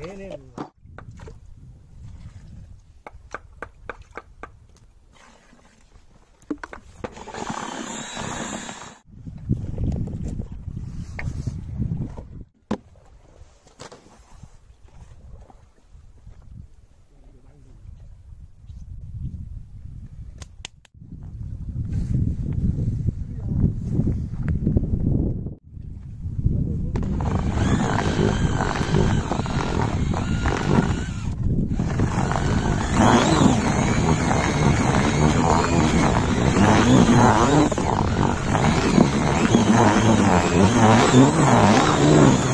Nee, nee. Mm-hmm.